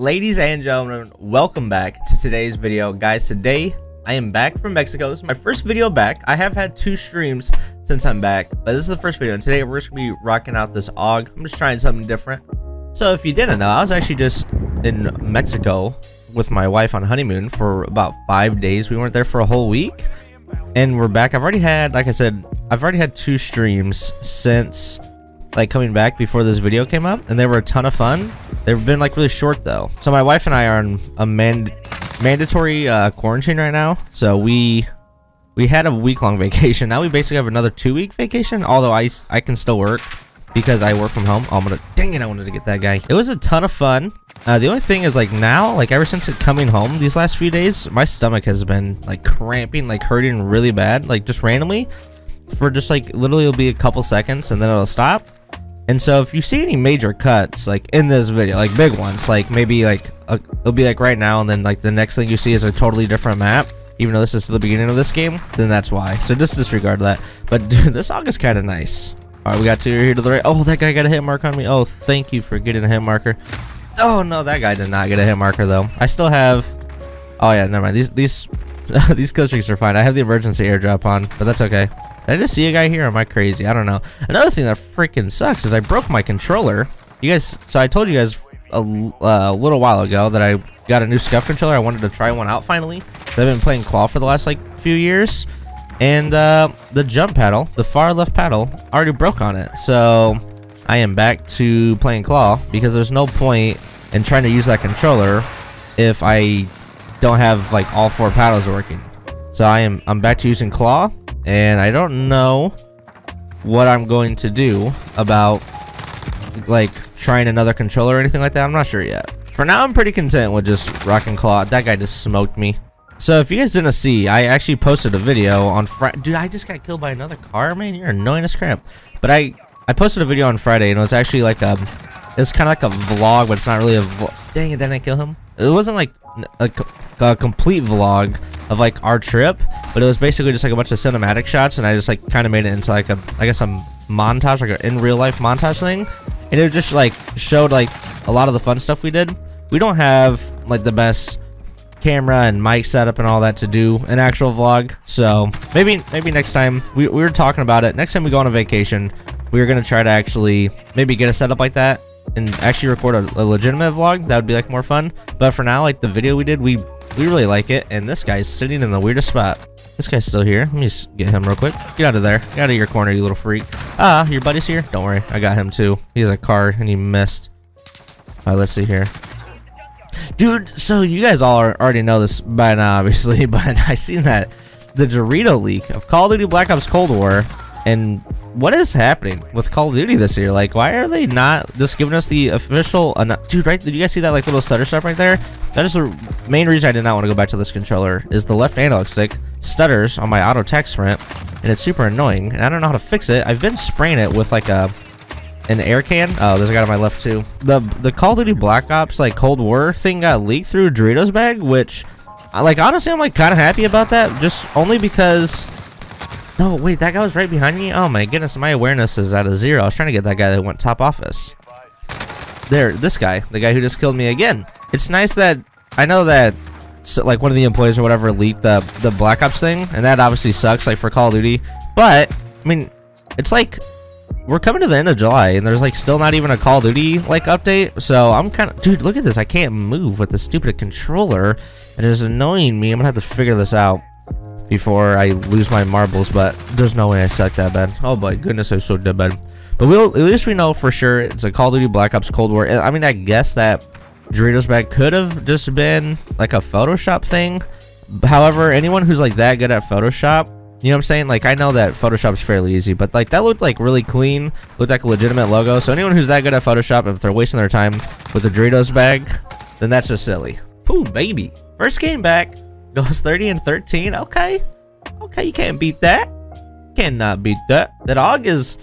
Ladies and gentlemen, welcome back to today's video. Guys, today I am back from Mexico. This is my first video back. I have had two streams since I'm back, but this is the first video. And today we're just to be rocking out this AUG. I'm just trying something different. So if you didn't know, I was actually just in Mexico with my wife on honeymoon for about five days. We weren't there for a whole week. And we're back. I've already had, like I said, I've already had two streams since like coming back before this video came up and they were a ton of fun. They've been like really short though. So my wife and i are on a mand mandatory uh, quarantine right now. So we we had a week-long vacation. Now we basically have another two-week vacation although i i can still work because i work from home. Oh, i'm gonna dang it i wanted to get that guy. It was a ton of fun. Uh, the only thing is like now like ever since it coming home these last few days my stomach has been like cramping like hurting really bad like just randomly for just like literally it'll be a couple seconds and then it'll stop and so if you see any major cuts, like in this video, like big ones, like maybe like a, it'll be like right now, and then like the next thing you see is a totally different map, even though this is the beginning of this game, then that's why. So just disregard that. But dude, this AUG is kind of nice. All right, we got two here to the right. Oh, that guy got a hit mark on me. Oh, thank you for getting a hit marker. Oh no, that guy did not get a hit marker though. I still have. Oh yeah, never mind. These these these kill streaks are fine. I have the emergency airdrop on, but that's okay. Did I just see a guy here? am I crazy? I don't know. Another thing that freaking sucks is I broke my controller. You guys, so I told you guys a, uh, little while ago that I got a new SCUF controller. I wanted to try one out finally. I've been playing claw for the last like few years. And uh, the jump paddle, the far left paddle, already broke on it. So I am back to playing claw because there's no point in trying to use that controller if I don't have like all four paddles working. So I am I'm back to using claw and I don't know what I'm going to do about like trying another controller or anything like that. I'm not sure yet. For now, I'm pretty content with just rocking claw. That guy just smoked me. So if you guys didn't see, I actually posted a video on Friday. Dude, I just got killed by another car, man. You're annoying as crap. But I, I posted a video on Friday, and it was actually like a, it was kind of like a vlog, but it's not really a vlog. Dang it, didn't I kill him? It wasn't like a, a complete vlog of like our trip, but it was basically just like a bunch of cinematic shots, and I just like kind of made it into like a, I guess a montage, like an in real life montage thing, and it just like showed like a lot of the fun stuff we did. We don't have like the best camera and mic setup and all that to do an actual vlog, so maybe maybe next time we, we were talking about it. Next time we go on a vacation, we are gonna try to actually maybe get a setup like that and actually record a, a, legitimate vlog, that would be like more fun. But for now, like the video we did, we we really like it. And this guy's sitting in the weirdest spot. This guy's still here. Let me just get him real quick. Get out of there. Get out of your corner, you little freak. Ah, your buddy's here? Don't worry. I got him too. He has a card and he missed. All right, let's see here. Dude, so you guys all are, already know this by now, obviously, but I seen that the Dorito leak of Call of Duty Black Ops Cold War and what is happening with Call of Duty this year? Like, why are they not just giving us the official... Dude, right? Did you guys see that like little stutter stuff right there? That is the main reason I did not want to go back to this controller. Is the left analog stick stutters on my auto tac sprint, and it's super annoying. And I don't know how to fix it. I've been spraying it with like a an air can. Oh, there's a guy on my left too. The the Call of Duty Black Ops like Cold War thing got leaked through Doritos bag, which, like honestly, I'm like kind of happy about that. Just only because no, wait, that guy was right behind me? Oh my goodness, my awareness is at a zero. I was trying to get that guy that went top office. There, this guy, the guy who just killed me again. It's nice that, I know that, so, like, one of the employees or whatever leaked the, the Black Ops thing, and that obviously sucks, like, for Call of Duty. But, I mean, it's like, we're coming to the end of July, and there's, like, still not even a Call of Duty, like, update. So, I'm kind of, dude, look at this. I can't move with the stupid controller. It is annoying me. I'm gonna have to figure this out before I lose my marbles, but there's no way I suck that bad. Oh my goodness, I suck that bad. But we'll at least we know for sure it's a Call of Duty Black Ops Cold War. I mean, I guess that Doritos bag could have just been like a Photoshop thing. However, anyone who's like that good at Photoshop, you know what I'm saying? Like, I know that Photoshop's fairly easy, but like that looked like really clean, looked like a legitimate logo. So anyone who's that good at Photoshop, if they're wasting their time with a Doritos bag, then that's just silly. Ooh, baby. First game back. Goes 30 and 13. Okay. Okay, you can't beat that. Cannot beat that. That dog is...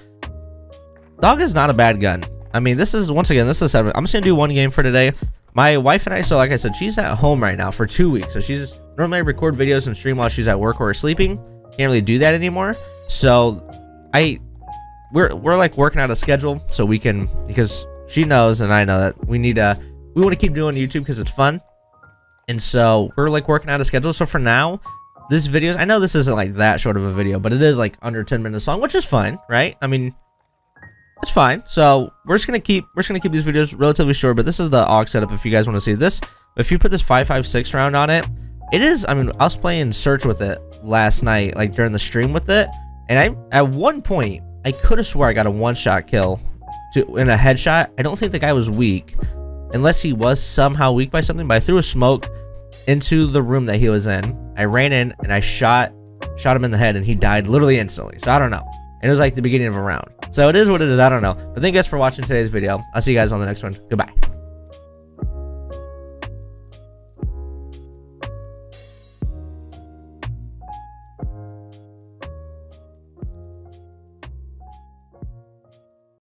Dog is not a bad gun. I mean, this is, once again, this is seven. I'm just going to do one game for today. My wife and I, so like I said, she's at home right now for two weeks. So she's normally record videos and stream while she's at work or sleeping. Can't really do that anymore. So I, we're, we're like working out a schedule so we can, because she knows and I know that we need to we want to keep doing YouTube because it's fun. And so we're like working out a schedule. So for now, this videos, I know this isn't like that short of a video, but it is like under 10 minutes long, which is fine, right? I mean, it's fine. So we're just gonna keep we're just gonna keep these videos relatively short, but this is the AUG setup if you guys want to see this. If you put this 556 round on it, it is, I mean, I was playing search with it last night, like during the stream with it, and I at one point I could have swore I got a one-shot kill to in a headshot. I don't think the guy was weak, unless he was somehow weak by something. But I threw a smoke into the room that he was in. I ran in and I shot shot him in the head, and he died literally instantly. So I don't know. And it was like the beginning of a round. So it is what it is. I don't know. But thank you guys for watching today's video. I'll see you guys on the next one. Goodbye.